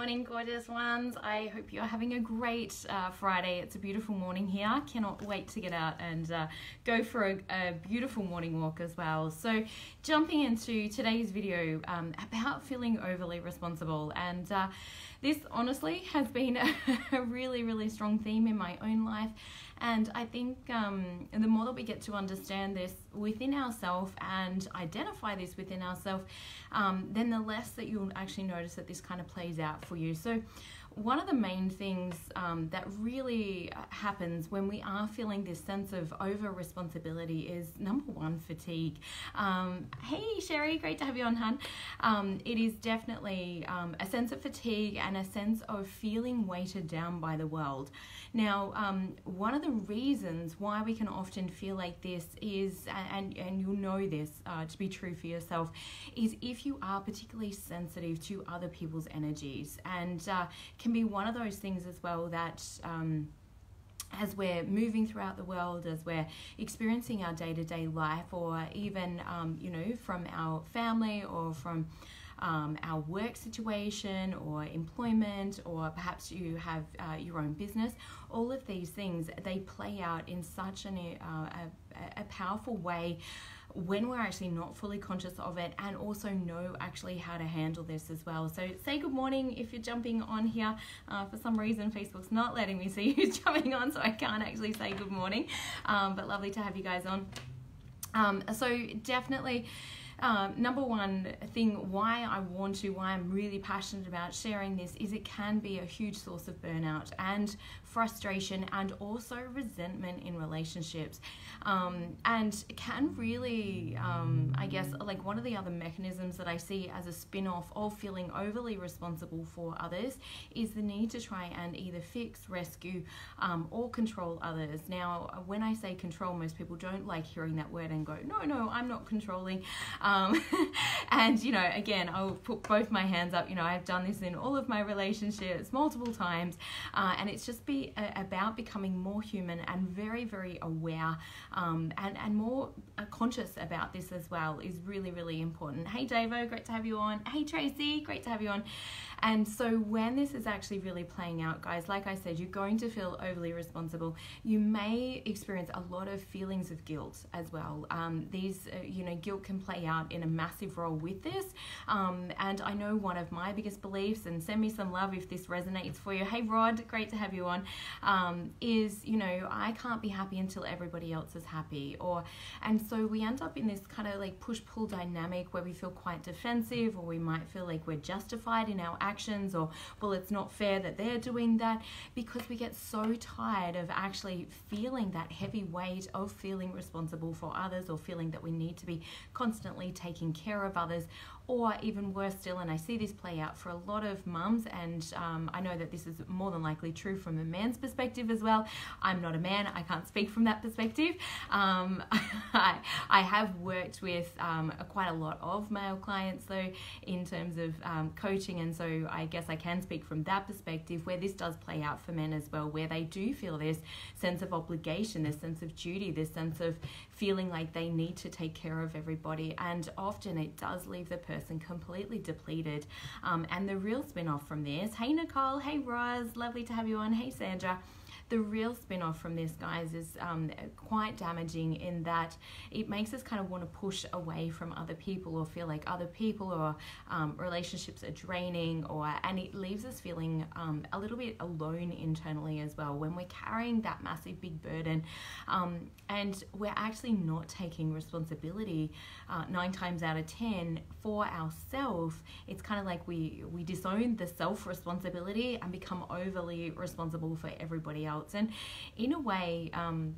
Morning, gorgeous ones. I hope you're having a great uh, Friday. It's a beautiful morning here. Cannot wait to get out and uh, go for a, a, beautiful morning walk as well. So, jumping into today's video um, about feeling overly responsible. And uh, this honestly has been a really, really strong theme in my own life and I think um, the more that we get to understand this within ourselves and identify this within ourselves, um, then the less that you'll actually notice that this kind of plays out for you. So, one of the main things um, that really happens when we are feeling this sense of over responsibility is number one, fatigue. Um, hey, Sherry, great to have you on, hun. Um, it is definitely um, a sense of fatigue and a sense of feeling weighted down by the world. Now, um, one of the reasons why we can often feel like this is, and, and you'll know this uh, to be true for yourself, is if you are particularly sensitive to other people's energies and uh, can be one of those things as well that. Um, as we're moving throughout the world, as we're experiencing our day to day life, or even, um, you know, from our family or from um, our work situation or employment, or perhaps you have uh, your own business, all of these things, they play out in such an, uh, a, a powerful way when we're actually not fully conscious of it and also know actually how to handle this as well. So say good morning if you're jumping on here. Uh, for some reason, Facebook's not letting me see who's jumping on, so I can't actually say good morning. Um, but lovely to have you guys on. Um, so definitely um, number one thing why I want to, why I'm really passionate about sharing this is it can be a huge source of burnout and frustration and also resentment in relationships. Um, and can really, um, I guess, like one of the other mechanisms that I see as a spin off of feeling overly responsible for others is the need to try and either fix, rescue, um, or control others. Now, when I say control, most people don't like hearing that word and go, no, no, I'm not controlling. Um, and, you know, again, I'll put both my hands up. You know, I've done this in all of my relationships multiple times, uh, and it's just about becoming more human and very, very aware um, and, and more uh, conscious about this as well is really, really important. Hey, Davo, great to have you on. Hey, Tracy, great to have you on. And so, when this is actually really playing out, guys, like I said, you're going to feel overly responsible. You may experience a lot of feelings of guilt as well. Um, these, uh, you know, guilt can play out in a massive role with this. Um, and I know one of my biggest beliefs, and send me some love if this resonates for you. Hey, Rod, great to have you on. Um, is, you know, I can't be happy until everybody else is happy. Or, and so we end up in this kind of like push pull dynamic where we feel quite defensive, or we might feel like we're justified in our actions actions or well it's not fair that they're doing that because we get so tired of actually feeling that heavy weight of feeling responsible for others or feeling that we need to be constantly taking care of others or even worse still, and I see this play out for a lot of mums, and um, I know that this is more than likely true from a man's perspective as well. I'm not a man, I can't speak from that perspective. Um, I, I, have worked with um, quite a lot of male clients though, in terms of um, coaching, and so I guess I can speak from that perspective where this does play out for men as well, where they do feel this sense of obligation, this sense of duty, this sense of feeling like they need to take care of everybody, and often it does leave the person completely depleted. Um, and the real spin off from this hey, Nicole, hey, Roz, lovely to have you on, hey, Sandra the real spin off from this, guys, is um, quite damaging in that it makes us kind of want to push away from other people or feel like other people or um, relationships are draining, or and it leaves us feeling um, a little bit alone internally as well when we're carrying that massive big burden um, and we're actually not taking responsibility uh, nine times out of ten for ourselves. It's kind of like we we disown the self responsibility and become overly responsible for everybody else And in a way, um,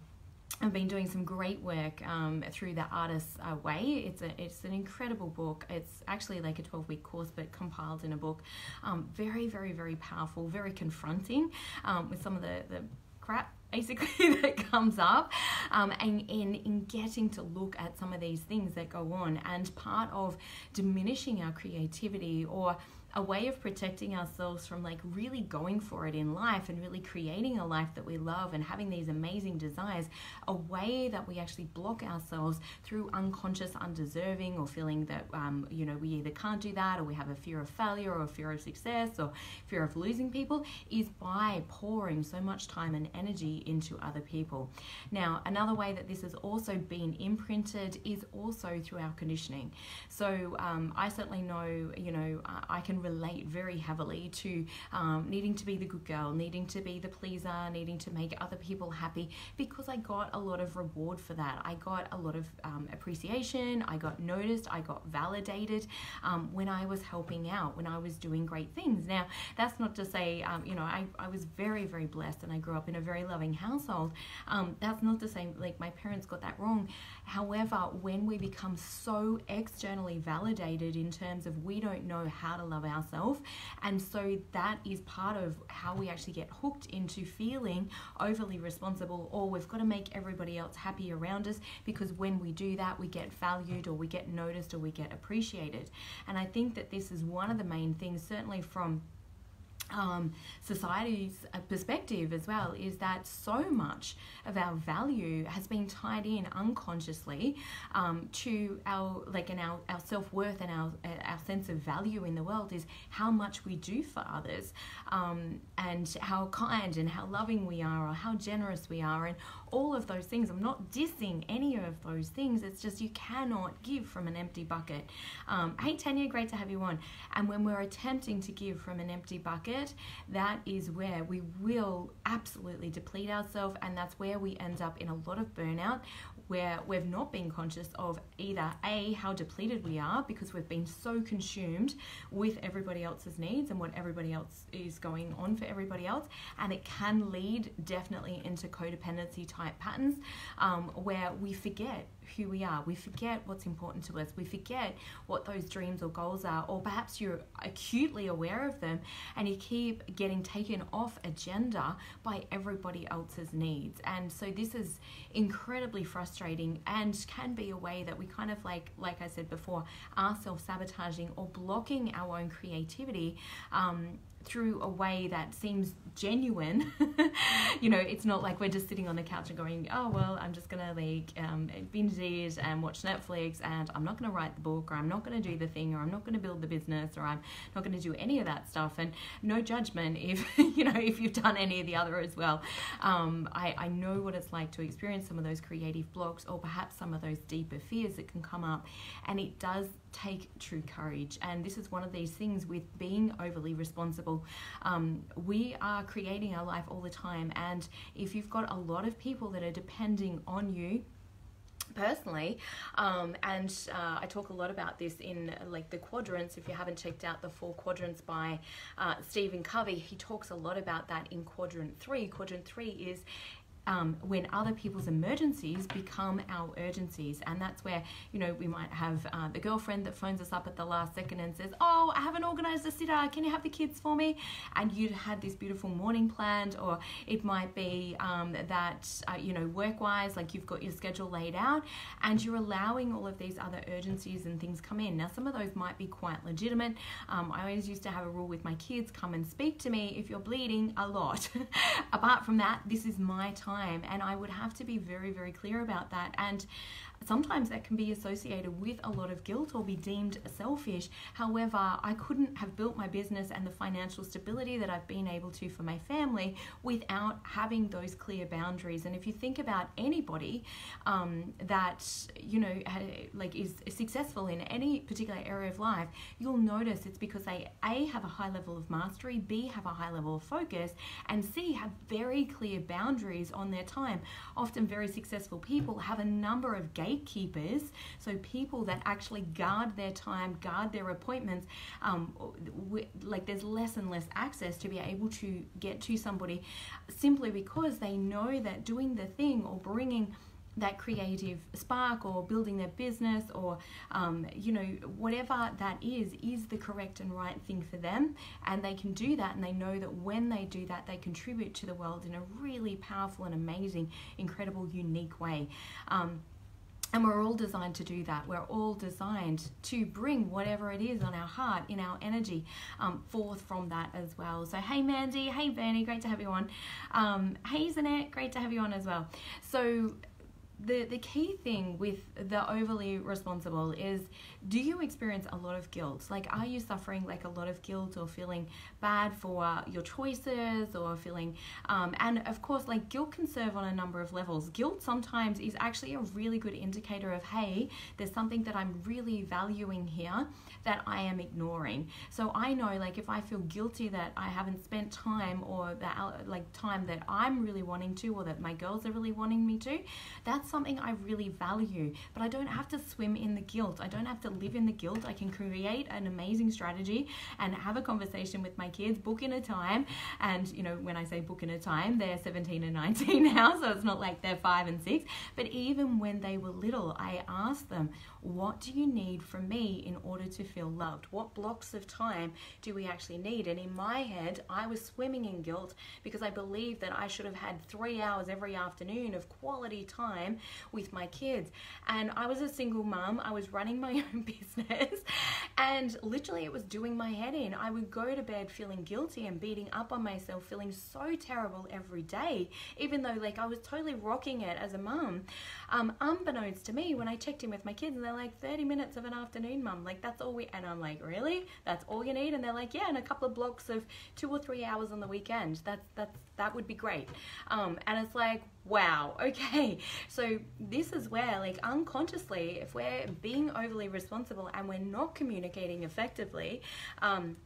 I've been doing some great work um, through the Artist's uh, Way. It's a it's an incredible book. It's actually like a twelve week course, but compiled in a book. Um, very very very powerful, very confronting um, with some of the the crap basically that comes up um, and in, in getting to look at some of these things that go on and part of diminishing our creativity or a way of protecting ourselves from like really going for it in life and really creating a life that we love and having these amazing desires, a way that we actually block ourselves through unconscious undeserving or feeling that, um, you know, we either can't do that or we have a fear of failure or a fear of success or fear of losing people is by pouring so much time and energy into other people. Now, another way that this has also been imprinted is also through our conditioning. So um, I certainly know, you know, I can relate very heavily to um, needing to be the good girl, needing to be the pleaser, needing to make other people happy because I got a lot of reward for that. I got a lot of um, appreciation, I got noticed, I got validated um, when I was helping out, when I was doing great things. Now, that's not to say, um, you know, I, I was very, very blessed and I grew up in a very loving household. Um, that's not to say, like, my parents got that wrong. However, when we become so externally validated in terms of we don't know how to love ourselves, and so that is part of how we actually get hooked into feeling overly responsible, or we've got to make everybody else happy around us because when we do that, we get valued, or we get noticed, or we get appreciated. And I think that this is one of the main things, certainly from um, society's uh, perspective as well is that so much of our value has been tied in unconsciously um, to our like and our, our self-worth and our our sense of value in the world is how much we do for others um, and how kind and how loving we are or how generous we are and all of those things. I'm not dissing any of those things. It's just you cannot give from an empty bucket. Um, hey, Tanya, great to have you on. And when we're attempting to give from an empty bucket, that is where we will absolutely deplete ourselves, and that's where we end up in a lot of burnout where we've not been conscious of either A, how depleted we are because we've been so consumed with everybody else's needs and what everybody else is going on for everybody else. And it can lead definitely into codependency type patterns um, where we forget who we are. We forget what's important to us. We forget what those dreams or goals are, or perhaps you're acutely aware of them and you keep getting taken off agenda by everybody else's needs. And so this is incredibly frustrating and can be a way that we kind of like, like I said before, are self sabotaging or blocking our own creativity. Um, through a way that seems genuine. you know, it's not like we're just sitting on the couch and going, oh, well, I'm just going to like um, binge eat and watch Netflix and I'm not going to write the book or I'm not going to do the thing or I'm not going to build the business or I'm not going to do any of that stuff. And no judgment if, you know, if you've done any of the other as well. Um, I, I know what it's like to experience some of those creative blocks or perhaps some of those deeper fears that can come up. And it does take true courage. And this is one of these things with being overly responsible. Um, we are creating our life all the time. And if you've got a lot of people that are depending on you, personally um, and uh, i talk a lot about this in like the quadrants if you haven't checked out the four quadrants by uh, stephen covey he talks a lot about that in quadrant three quadrant three is um, when other people's emergencies become our urgencies. And that's where, you know, we might have uh, the girlfriend that phones us up at the last second and says, Oh, I haven't organized a sitter. Can you have the kids for me? And you'd had this beautiful morning planned. Or it might be um, that, uh, you know, work wise, like you've got your schedule laid out and you're allowing all of these other urgencies and things come in. Now, some of those might be quite legitimate. Um, I always used to have a rule with my kids come and speak to me if you're bleeding a lot. Apart from that, this is my time time. And I would have to be very, very clear about that. And sometimes that can be associated with a lot of guilt or be deemed selfish. However, I couldn't have built my business and the financial stability that I've been able to for my family without having those clear boundaries. And if you think about anybody um, that you know like is successful in any particular area of life, you'll notice it's because they a have a high level of mastery, b have a high level of focus, and c have very clear boundaries on their time. Often, very successful people have a number of gatekeepers, so people that actually guard their time, guard their appointments. Um, like there's less and less access to be able to get to somebody simply because they know that doing the thing or bringing that creative spark or building their business or um, you know whatever that is is the correct and right thing for them and they can do that and they know that when they do that they contribute to the world in a really powerful and amazing incredible unique way um, and we're all designed to do that. We're all designed to bring whatever it is on our heart, in our energy, um, forth from that as well. So, hey Mandy, hey Bernie, great to have you on. Um, hey Zanette, great to have you on as well. So, the, the key thing with the overly responsible is do you experience a lot of guilt? Like, are you suffering like a lot of guilt or feeling bad for your choices or feeling, um, and of course, like guilt can serve on a number of levels. Guilt sometimes is actually a really good indicator of, hey, there's something that I'm really valuing here that I am ignoring. So I know, like, if I feel guilty that I haven't spent time or that, like, time that I'm really wanting to or that my girls are really wanting me to, that's something I really value. But I don't have to swim in the guilt. I don't have to live in the guilt. I can create an amazing strategy and have a conversation with my kids, book in a time. And, you know, when I say book in a time, they're 17 and 19 now, so it's not like they're five and six. But even when they were little, I asked them, what do you need from me in order to feel loved? What blocks of time do we actually need? And in my head, I was swimming in guilt because I believed that I should have had three hours every afternoon of quality time with my kids. And I was a single mom, I was running my own business, and literally it was doing my head in. I would go to bed feeling guilty and beating up on myself, feeling so terrible every day, even though like I was totally rocking it as a mom. Um, unbeknownst to me, when I checked in with my kids and they're like 30 minutes of an afternoon, mum, like that's all we, and I'm like, really? That's all you need? And they're like, yeah, and a couple of blocks of two or three hours on the weekend. That's, that's, that would be great. Um, and it's like, wow, okay. So this is where, like, unconsciously, if we're being overly responsible and we're not communicating effectively, um,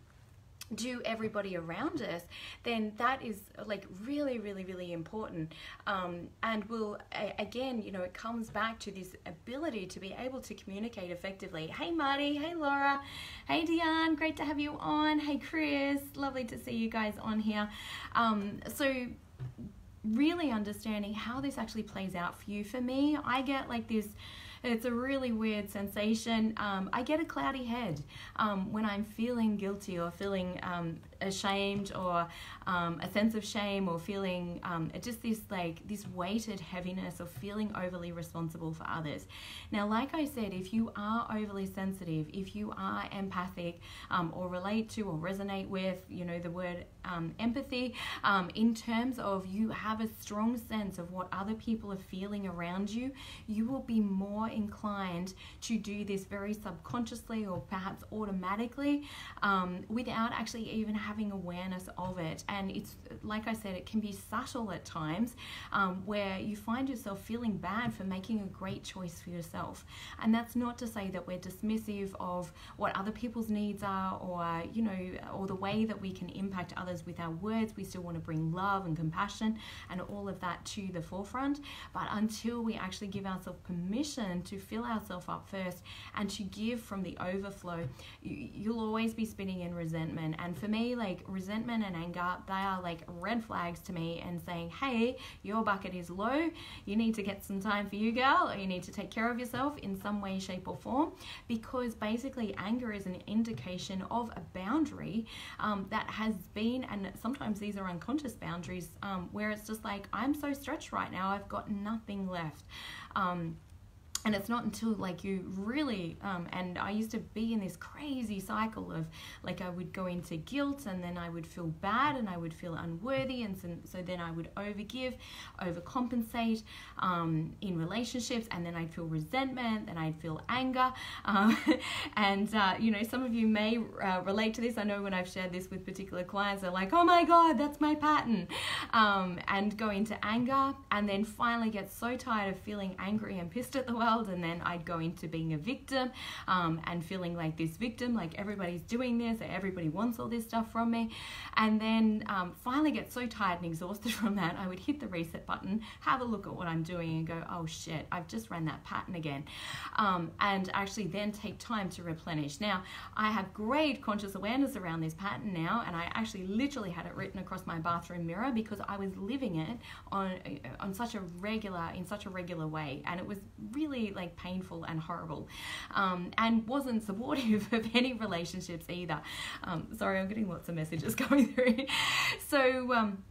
to everybody around us, then that is like really, really, really important. Um, and will again, you know, it comes back to this ability to be able to communicate effectively. Hey, Marty. Hey, Laura. Hey, Diane. Great to have you on. Hey, Chris. Lovely to see you guys on here. Um, so really understanding how this actually plays out for you. For me, I get like this it's a really weird sensation. Um, I get a cloudy head um, when I'm feeling guilty or feeling um, ashamed or um, a sense of shame or feeling um, just this like this weighted heaviness of feeling overly responsible for others. Now, like I said, if you are overly sensitive, if you are empathic um, or relate to or resonate with, you know, the word um, empathy, um, in terms of you have a strong sense of what other people are feeling around you, you will be more inclined to do this very subconsciously or perhaps automatically um, without actually even having awareness of it. And it's, like I said, it can be subtle at times um, where you find yourself feeling bad for making a great choice for yourself. And that's not to say that we're dismissive of what other people's needs are or, you know, or the way that we can impact others with our words. We still want to bring love and compassion and all of that to the forefront. But until we actually give ourselves permission to fill ourselves up first and to give from the overflow, you'll always be spinning in resentment. And for me, like resentment and anger, they are like red flags to me and saying, hey, your bucket is low. You need to get some time for you, girl, or you need to take care of yourself in some way, shape, or form. Because basically, anger is an indication of a boundary um, that has been, and sometimes these are unconscious boundaries, um, where it's just like, I'm so stretched right now, I've got nothing left. Um, and it's not until like you really um, and i used to be in this crazy cycle of like i would go into guilt and then i would feel bad and i would feel unworthy and so, so then i would overgive overcompensate um, in relationships and then i'd feel resentment then i'd feel anger um, and uh, you know some of you may uh, relate to this. I know when i've shared this with particular clients they're like oh my god that's my pattern um, and go into anger and then finally get so tired of feeling angry and pissed at the world and then I'd go into being a victim um, and feeling like this victim, like everybody's doing this, everybody wants all this stuff from me. And then um, finally get so tired and exhausted from that, I would hit the reset button, have a look at what I'm doing, and go, oh shit, I've just ran that pattern again. Um, and actually then take time to replenish. Now, I have great conscious awareness around this pattern now, and I actually literally had it written across my bathroom mirror because I was living it on on such a regular in such a regular way, and it was really like painful and horrible um, and wasn't supportive of any relationships either. Um, sorry, I'm getting lots of messages coming through. so, um,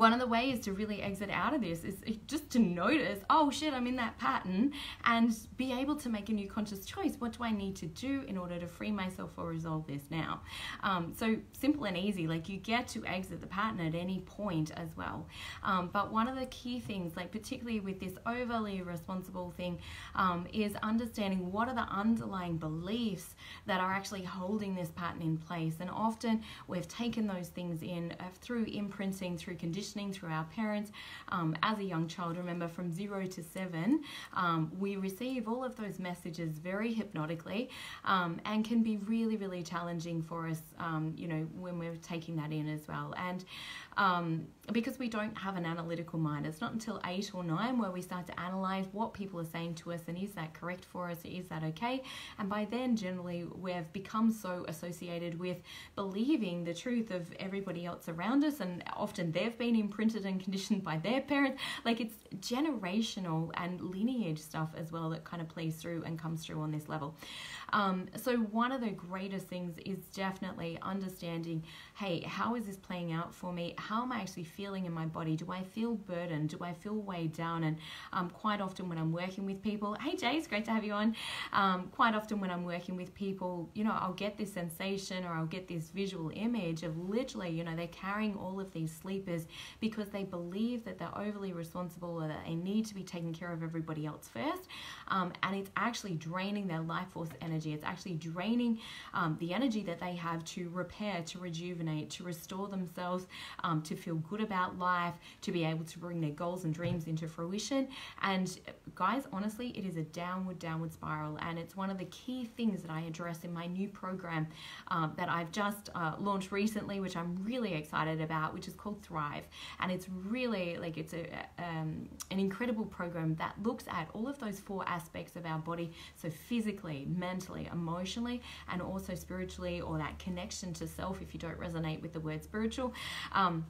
one of the ways to really exit out of this is just to notice, oh shit, I'm in that pattern, and be able to make a new conscious choice. What do I need to do in order to free myself or resolve this now? Um, so simple and easy. Like you get to exit the pattern at any point as well. Um, but one of the key things, like particularly with this overly responsible thing, um, is understanding what are the underlying beliefs that are actually holding this pattern in place. And often we've taken those things in uh, through imprinting, through conditioning conditioning through our parents. Um, as a young child, remember from zero to seven, um, we receive all of those messages very hypnotically um, and can be really, really challenging for us, um, you know, when we're taking that in as well. And um, because we don't have an analytical mind. It's not until eight or nine where we start to analyze what people are saying to us and is that correct for us? Is that okay? And by then, generally, we've become so associated with believing the truth of everybody else around us, and often they've been imprinted and conditioned by their parents. Like it's generational and lineage stuff as well that kind of plays through and comes through on this level. Um, so, one of the greatest things is definitely understanding hey, how is this playing out for me? How am I actually feeling in my body? Do I feel burdened? Do I feel weighed down? And um, quite often when I'm working with people, hey Jay, it's great to have you on. Um, quite often when I'm working with people, you know, I'll get this sensation or I'll get this visual image of literally, you know, they're carrying all of these sleepers because they believe that they're overly responsible or that they need to be taking care of everybody else first. Um, and it's actually draining their life force energy. It's actually draining um, the energy that they have to repair, to rejuvenate, to restore themselves, um, to feel good about life, to be able to bring their goals and dreams into fruition. And guys, honestly, it is a downward, downward spiral. And it's one of the key things that I address in my new program um, that I've just uh, launched recently, which I'm really excited about, which is called Thrive. And it's really like it's a, um, an incredible program that looks at all of those four aspects of our body. So physically, mentally, emotionally, and also spiritually, or that connection to self if you don't resonate with the word spiritual. Um,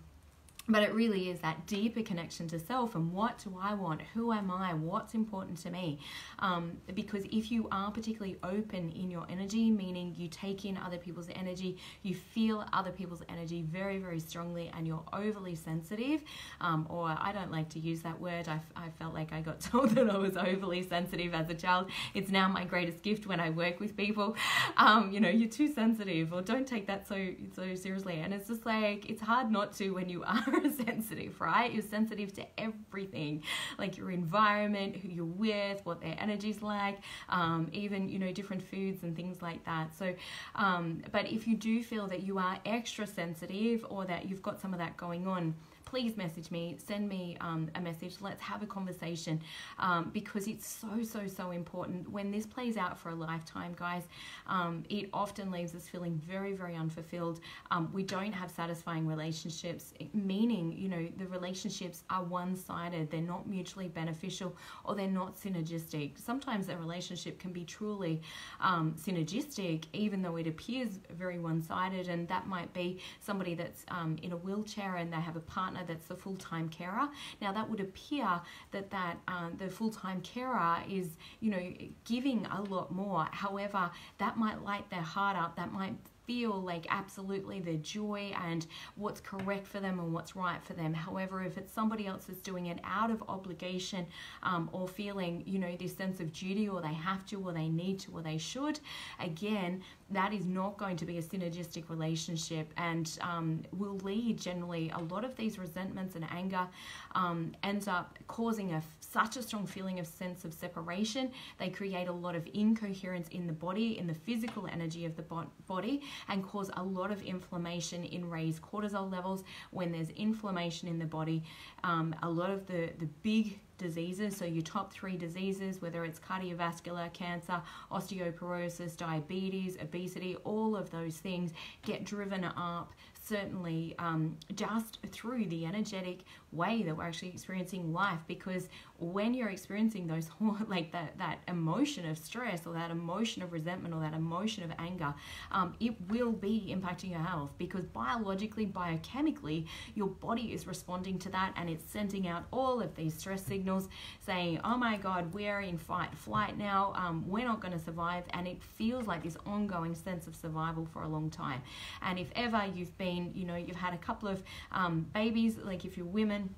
but it really is that deeper connection to self and what do I want? Who am I? What's important to me? Um, because if you are particularly open in your energy, meaning you take in other people's energy, you feel other people's energy very, very strongly, and you're overly sensitive, um, or I don't like to use that word. I, I felt like I got told that I was overly sensitive as a child. It's now my greatest gift when I work with people. Um, you know, you're too sensitive, or don't take that so so seriously. And it's just like it's hard not to when you are sensitive, right? You're sensitive to everything, like your environment, who you're with, what their energy's like, um, even, you know, different foods and things like that. So, um, but if you do feel that you are extra sensitive or that you've got some of that going on, please message me, send me um, a message. Let's have a conversation um, because it's so, so, so important. When this plays out for a lifetime, guys, um, it often leaves us feeling very, very unfulfilled. Um, we don't have satisfying relationships, meaning, you know, the relationships are one sided, they're not mutually beneficial or they're not synergistic. Sometimes a relationship can be truly um, synergistic, even though it appears very one sided, and that might be somebody that's um, in a wheelchair and they have a partner that's the full-time carer. Now that would appear that that um, the full-time carer is you know giving a lot more. However, that might light their heart up. That might feel like absolutely their joy and what's correct for them and what's right for them. However, if it's somebody else that's doing it out of obligation um, or feeling, you know, this sense of duty or they have to or they need to or they should, again, that is not going to be a synergistic relationship and um, will lead generally a lot of these resentments and anger um, ends up causing a such a strong feeling of sense of separation. They create a lot of incoherence in the body in the physical energy of the body and cause a lot of inflammation in raised cortisol levels. When there's inflammation in the body um, a lot of the the big diseases. So, your top three diseases, whether it's cardiovascular, cancer, osteoporosis, diabetes, obesity, all of those things get driven up certainly um, just through the energetic way that we're actually experiencing life because when you're experiencing those like that that emotion of stress or that emotion of resentment or that emotion of anger um, it will be impacting your health because biologically biochemically your body is responding to that and it's sending out all of these stress signals saying, oh my God, we're in fight flight now, um, we're not going to survive. And it feels like this ongoing sense of survival for a long time. And if ever you've been, you know, you've had a couple of um, babies, like if you're women,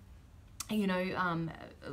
you know, um,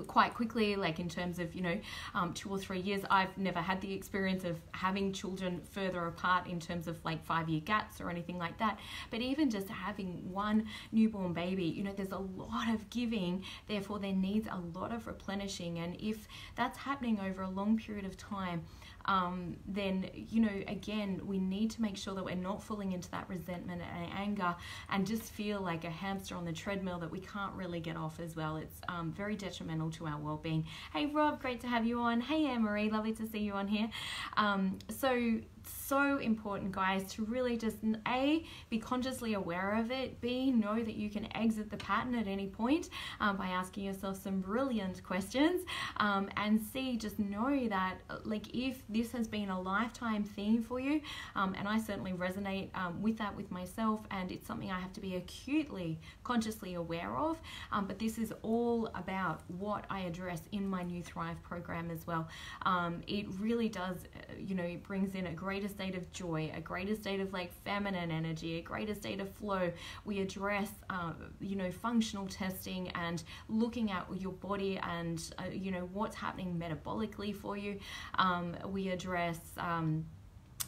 quite quickly, like in terms of, you know, um, two or three years. I've never had the experience of having children further apart in terms of like five year gaps or anything like that. But even just having one newborn baby, you know, there's a lot of giving, therefore, there needs a lot of replenishing. And if that's happening over a long period of time, um, then you know again we need to make sure that we're not falling into that resentment and anger and just feel like a hamster on the treadmill that we can't really get off as well. It's um, very detrimental to our well-being. Hey rob great to have you on. Hey anne marie lovely to see you on here. Um, so so important, guys, to really just A, be consciously aware of it, B, know that you can exit the pattern at any point um, by asking yourself some brilliant questions, um, and C, just know that, like, if this has been a lifetime theme for you, um, and I certainly resonate um, with that with myself, and it's something I have to be acutely, consciously aware of, um, but this is all about what I address in my New Thrive program as well. Um, it really does, uh, you know, it brings in a greater state of joy, a greater state of like feminine energy, a greater state of flow. We address, uh, you know, functional testing and looking at your body and, uh, you know, what's happening metabolically for you. Um, we address, um,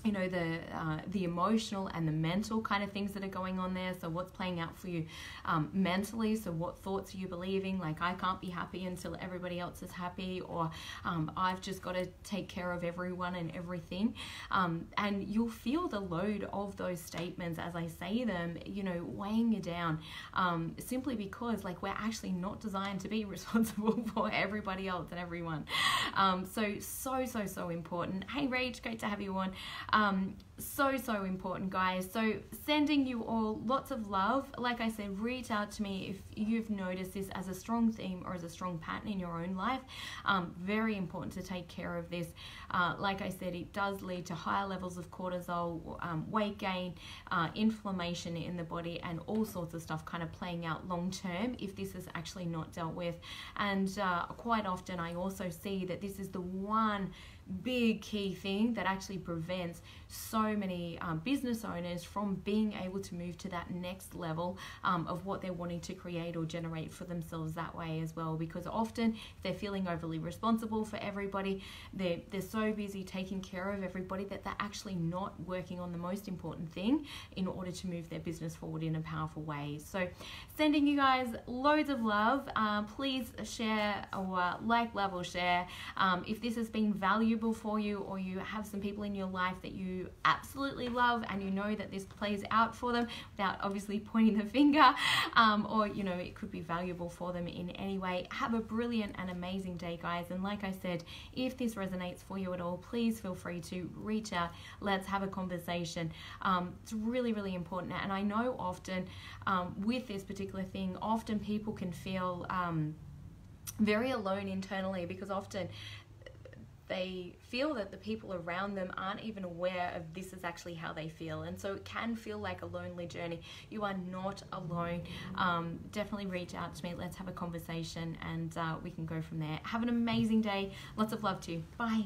you know the uh, the emotional and the mental kind of things that are going on there. So what's playing out for you um, mentally? So what thoughts are you believing? Like i can't be happy until everybody else is happy or um, i've just got to take care of everyone and everything. Um, and you'll feel the load of those statements as i say them you know weighing you down um, simply because like we're actually not designed to be responsible for everybody else and everyone. Um, so so so so important. Hey rach great to have you on um, so, so important, guys. So, sending you all lots of love. Like I said, reach out to me if you've noticed this as a strong theme or as a strong pattern in your own life. Um, very important to take care of this. Uh, like I said, it does lead to higher levels of cortisol, um, weight gain, uh, inflammation in the body, and all sorts of stuff kind of playing out long term if this is actually not dealt with. And uh, quite often, I also see that this is the one big key thing that actually prevents so many um, business owners from being able to move to that next level um, of what they're wanting to create or generate for themselves that way as well. Because often, they're feeling overly responsible for everybody, they're, they're so busy taking care of everybody that they're actually not working on the most important thing in order to move their business forward in a powerful way. So, sending you guys loads of love. Um, please share or like, love, or share. Um, if this has been valuable for you or you have some people in your life that you absolutely love and you know that this plays out for them without obviously pointing the finger um, or you know it could be valuable for them in any way. Have a brilliant and amazing day guys. And like i said if this resonates for you at all please feel free to reach out. Let's have a conversation. Um, it's really really important. And i know often um, with this particular thing often people can feel um, very alone internally because often they feel that the people around them aren't even aware of this is actually how they feel. And so it can feel like a lonely journey. You are not alone. Um, definitely reach out to me. Let's have a conversation and uh, we can go from there. Have an amazing day. Lots of love to you. Bye.